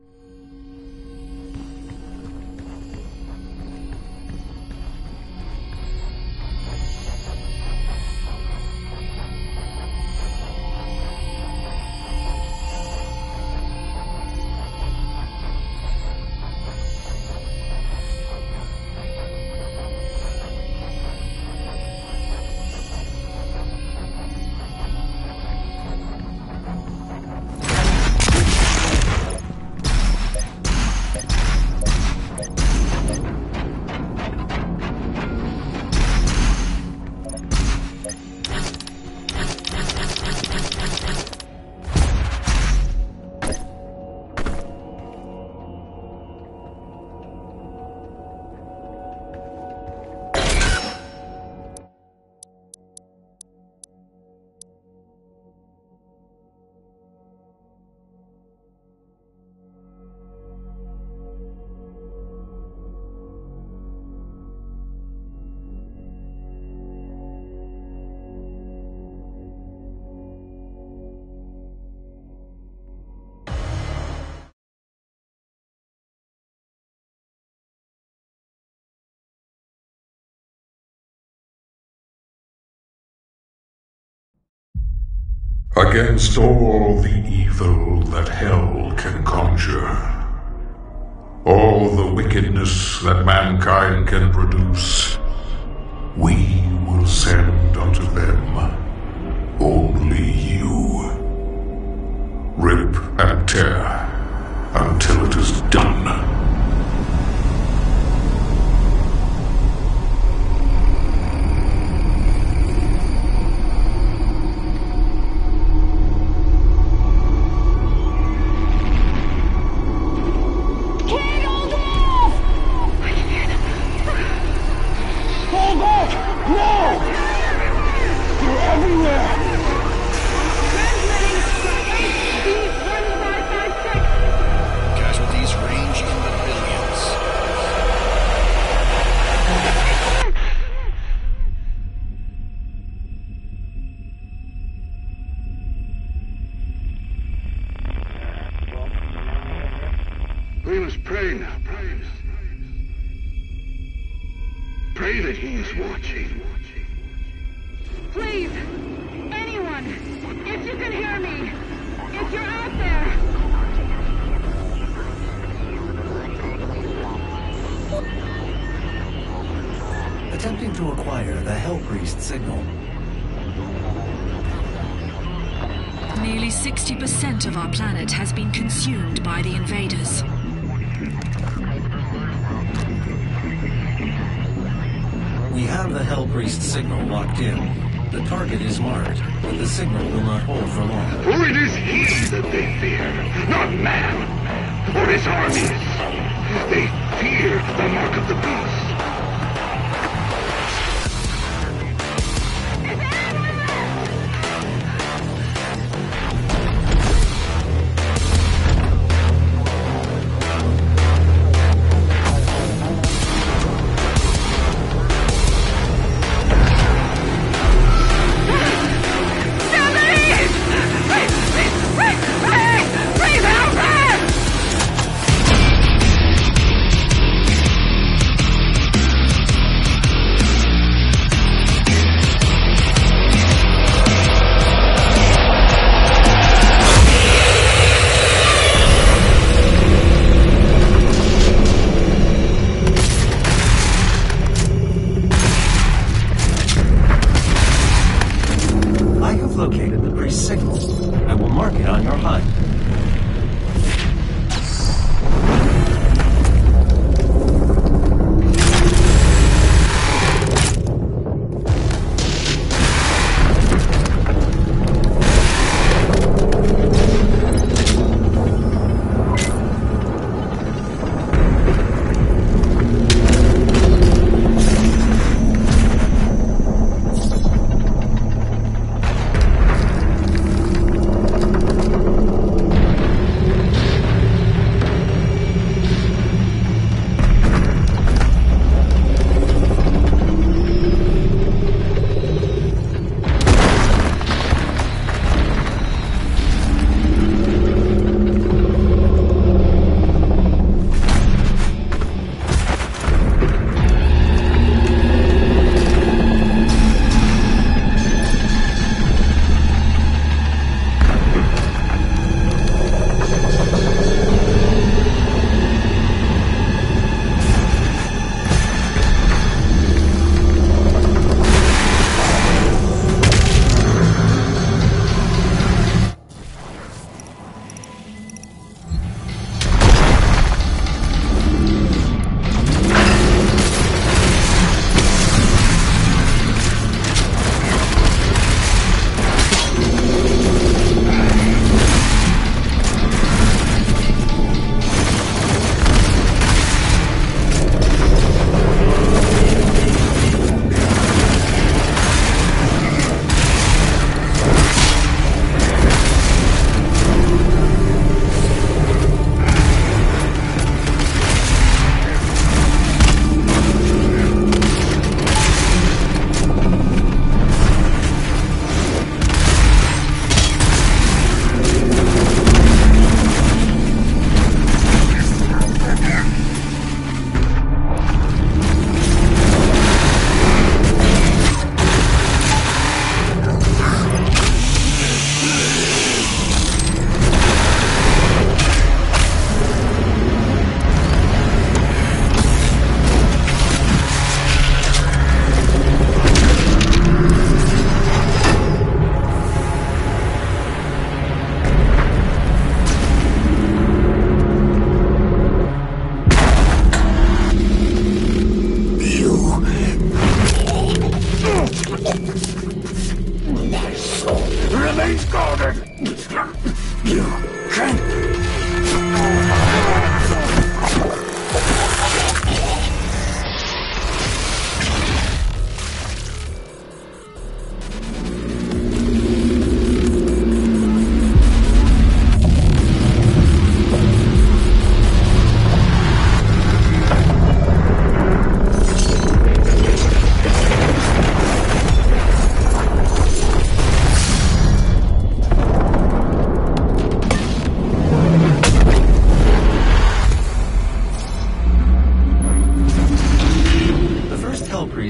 うん。against all the evil that hell can conjure, all the wickedness that mankind can produce, we will send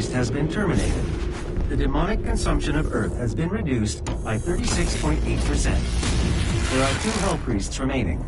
has been terminated. The demonic consumption of Earth has been reduced by 36.8%. There are two Hell Priests remaining.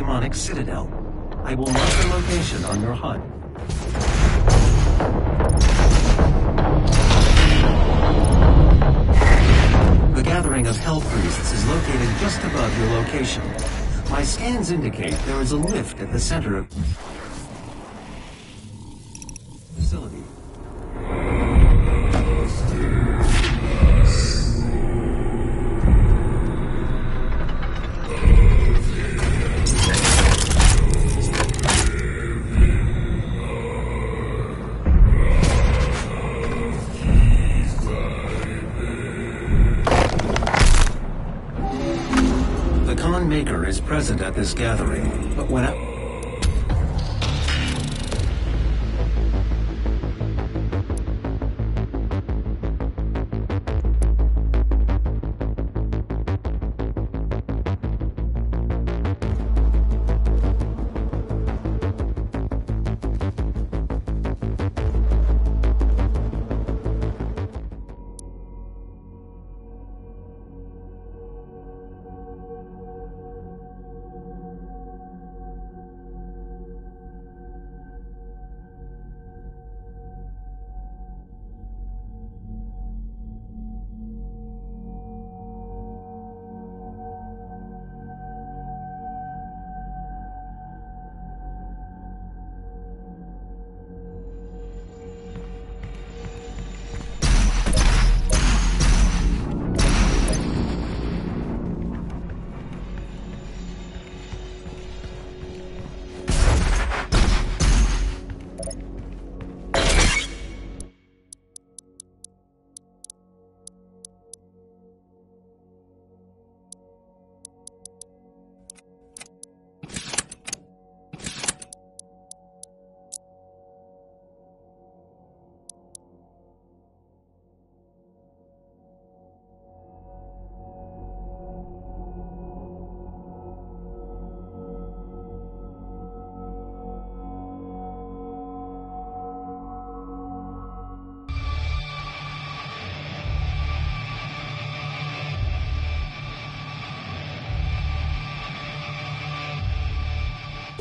Demonic citadel. Present at this gathering, but when I...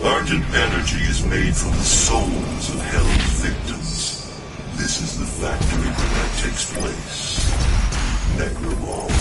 Argent energy is made from the souls of Hell's victims. This is the factory where that takes place. Necromorph.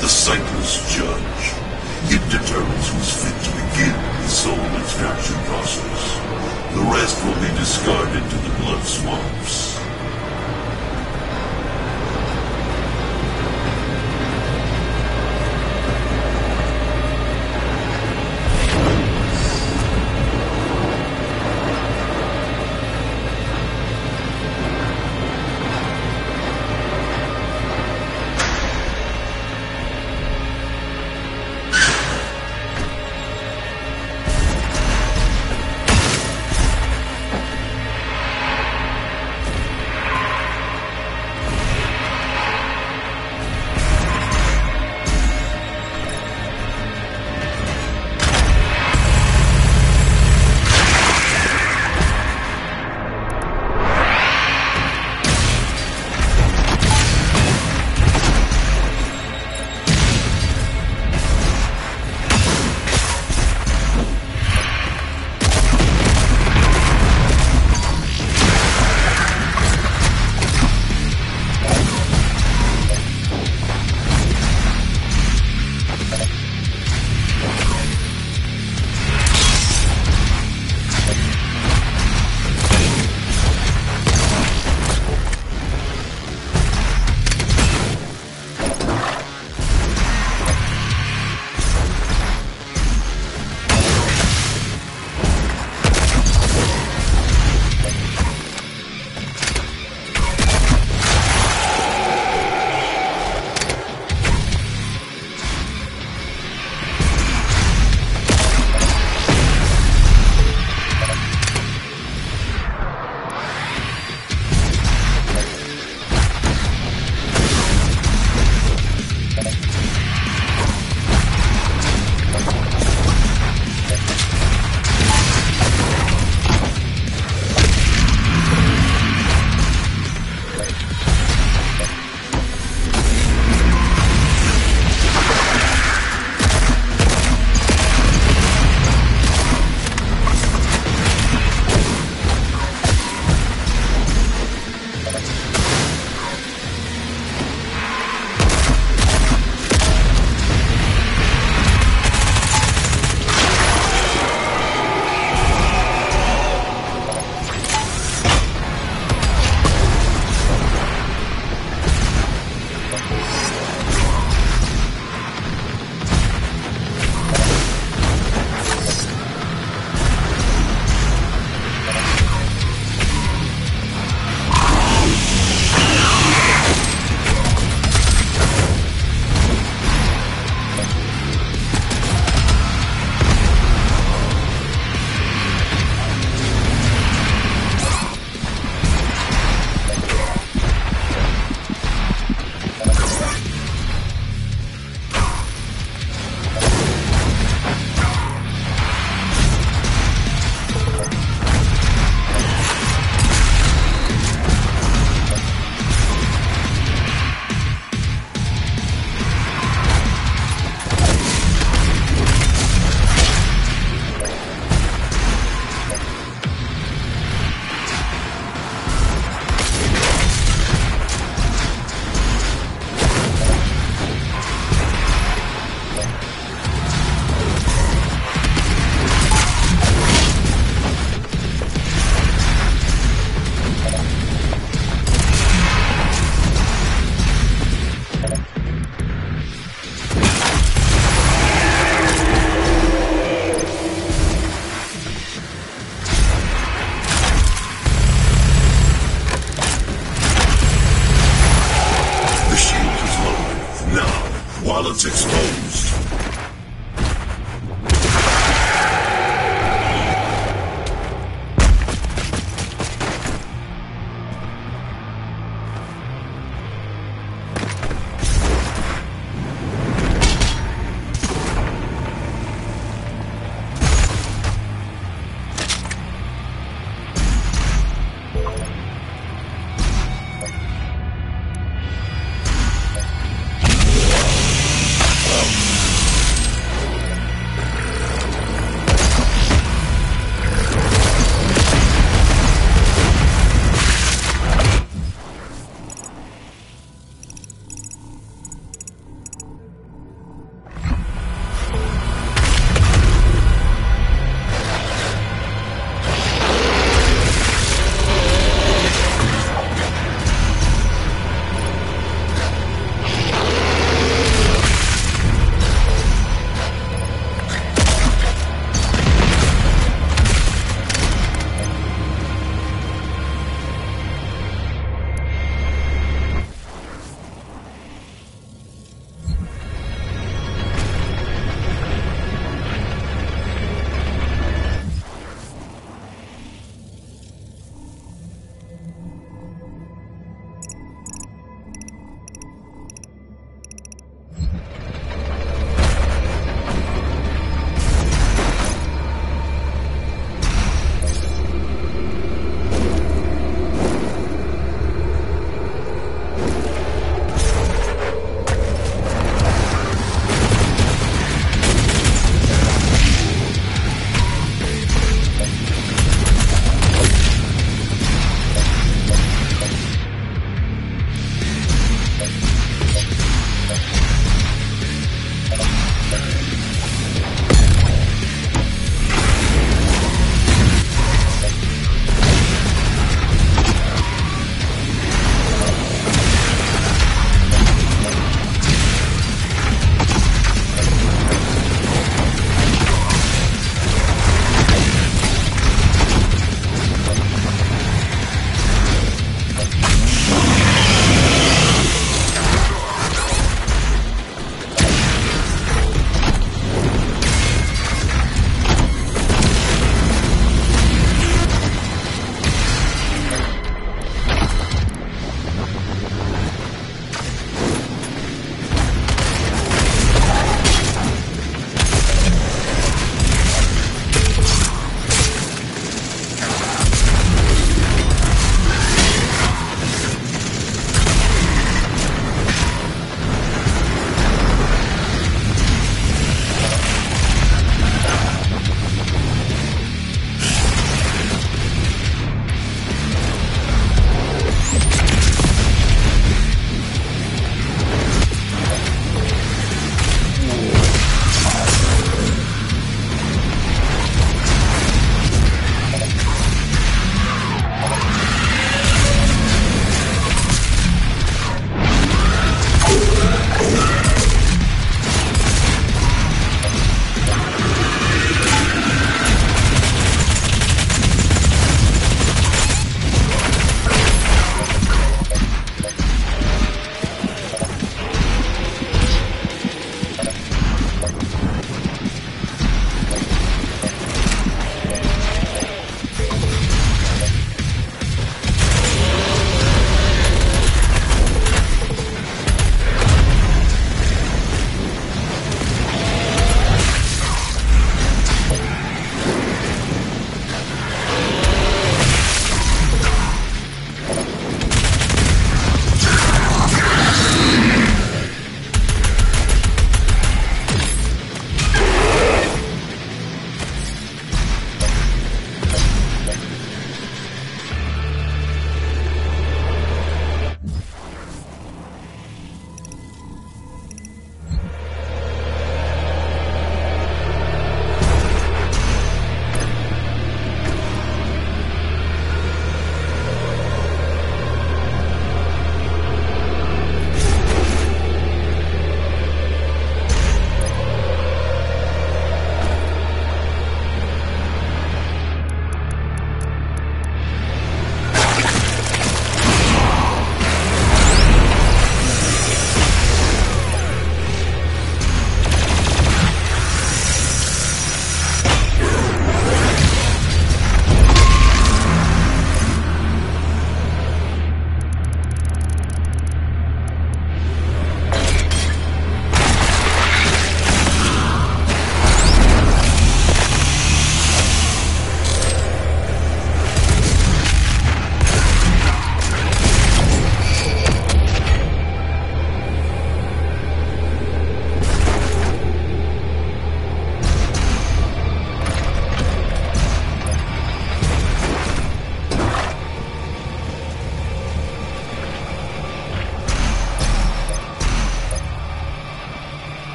The cyclist judge. It determines who's fit to begin the soul extraction process. The rest will be discarded to the blood swamps.